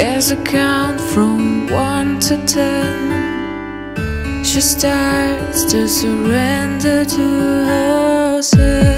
As a count from one to ten. She starts to surrender to herself.